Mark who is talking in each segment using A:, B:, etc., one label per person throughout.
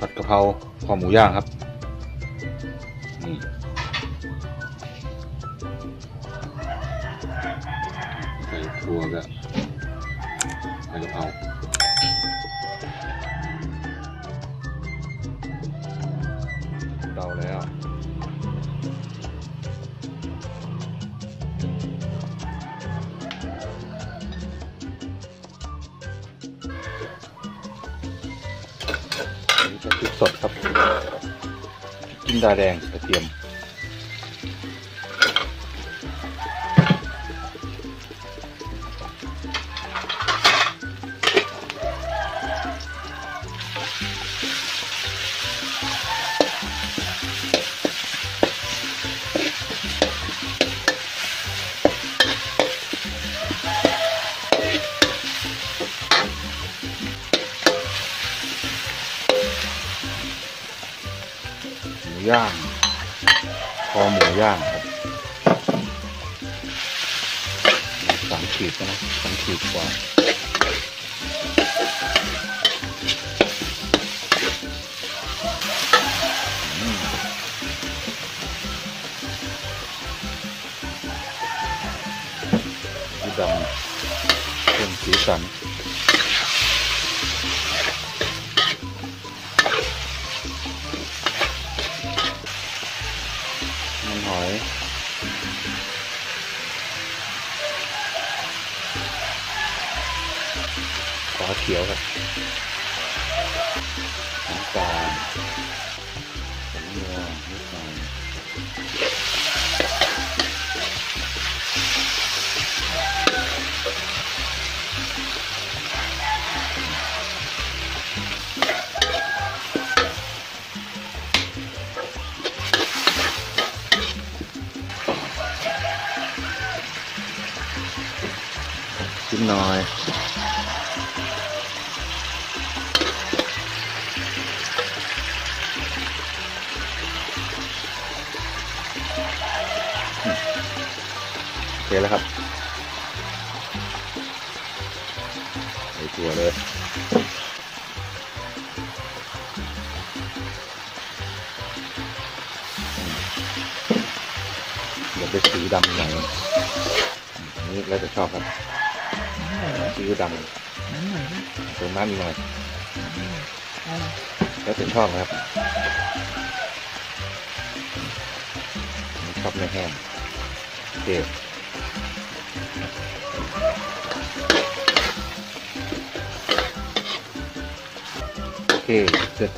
A: ผัดกะเพราคอหมูย่างครับนี่ใส่ถั่วกับใส่กะเพราเตาแล้ว จินดาแดงกระเทียม ย่าง คอหมูย่างครับสามขีดนะสามขีดกว่าดีดำเป็นสีสัน มันหอยขอเขีย จิ้มหน่อยโอเคแล้วครับใส่ตัวเลยเดี๋ยวไปสีดำหน่อยนี้แล้วจะชอบครับ ซีอิ๊วดำ
B: น้ำหน่อยนะ
A: เติมน้ำอีกหน่อย
B: เอา
A: แล้วแต่ชอบนะครับผมชอบเนื้อแห้งโอเคโอเค เสร็จ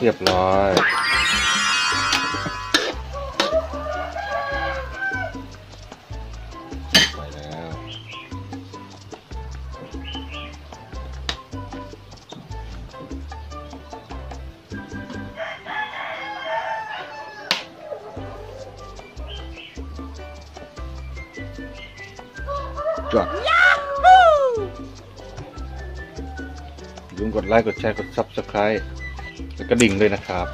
A: เรียบร้อย จวดอย่าลืมกดไลค์ กดแชร์ กด Subscribe แล้วก็ดิ่งด้วยนะครับ